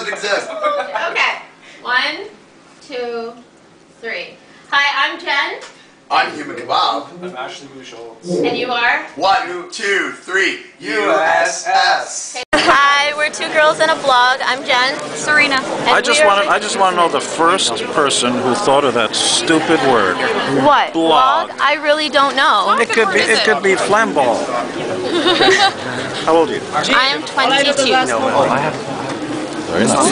doesn't exist. Okay. One, two, three. Hi, I'm Jen, I'm Human Kebab. I'm Ashley Bouchon. and you are? One, two, three. USS. Hi, we're two girls in a blog. I'm Jen. Serena. And I just we want to. I just want to know the first person who thought of that stupid word. What? Blog. I really don't know. It could be. It could be flamball. How old are you? I am 22. Oh, I have. Very nice. I'm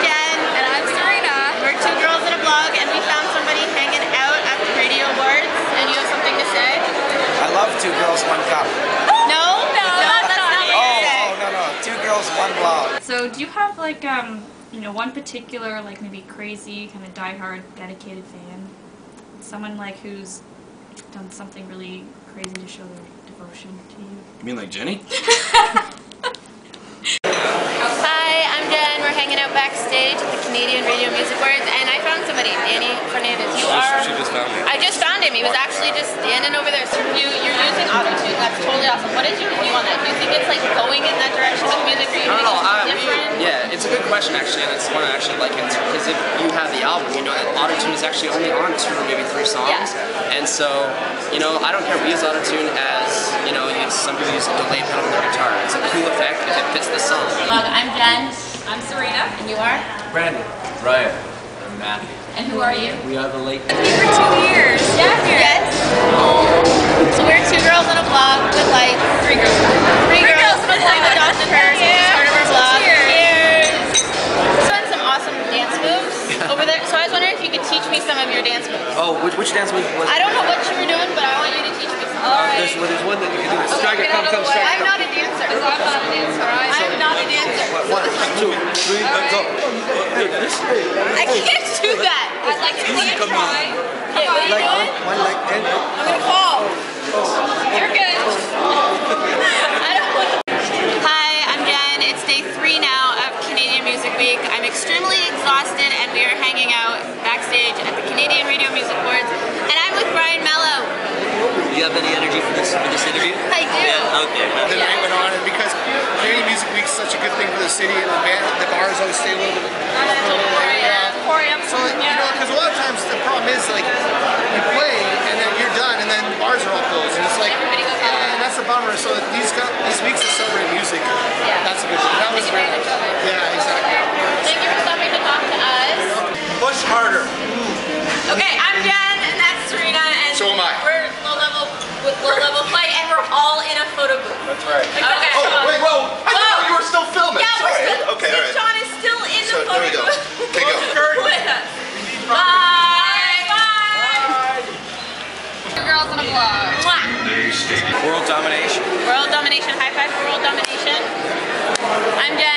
Jen. And I'm Serena. We're two girls in a blog, and we found somebody hanging out at the radio awards. And you have something to say? I love two girls, one cup. No? No, that's not what Oh, oh no no, two girls, one blog. So do you have like um you know one particular like maybe crazy kind of diehard dedicated fan, someone like who's done something really crazy to show their devotion to you? You mean like Jenny? Canadian Radio Music Awards, and I found somebody, Danny Fernandez. You are. She just found me. I just found him. He was actually just standing over there. So you, you're using autotune. That's totally awesome. What is your view on that? Do you think it's like going in that direction with music, or you I think don't know. it's I, different? we, yeah, it's a good question actually, and it's one I actually like answering because if you have the album, you know that autotune is actually only on two or maybe three songs, Yeah. and so you know I don't care. We use autotune as you know use, some people use a delay pedal on their guitar. It's a cool effect if it fits the song. Look, I'm Jen. I'm Serena. And you are? Brandon. Ryan. And Matthew. And who are you? We are the late. For two years. Yeah. Yes. So we're two girls on a blog with like three girls. Three, girls, with like adopted her. So it's part of our blog. Cheers. Done some awesome dance moves over there. So I was wondering if you could teach me some of your dance moves. Oh, which, which dance move was I don't know what you were doing, but I want you to teach me some. All right. There's, well, there's one that you can do. Striker, come, come, I'm striker. not a dancer. I'm not a dancer. I'm not a dancer. One, two, three, let's go. I can't do that. I'd like to see you try. Okay, what are you Like doing? One, one like ten. I'm gonna fall. You're good. I don't want Hi, I'm Jen. It's day three now of Canadian Music Week. I'm extremely exhausted and we are hanging out backstage at the Canadian Radio Music Awards. And I'm with Brian Melo. Do you have any energy for this for this interview? I do. Okay. the night went on, and because Canadian Music Week is such a good thing for the city, and the, band, the bars always stay a little bit. Yeah. So you know, because a lot of times the problem is like you play and then you're done, and then the bars are all closed, and it's like, Everybody goes home. Yeah, and that's a bummer. So these got, these weeks to celebrate music. Yeah. That's a good thing. That was Take great. advantage. Yeah, exactly. Thank you for stopping to talk to us. Push harder. Okay, I'm Jen, and that's Serena, and So am I. we're low level with low level play, and we're all in a photo booth. That's right. Okay. domination, high five for world domination. I'm Jen.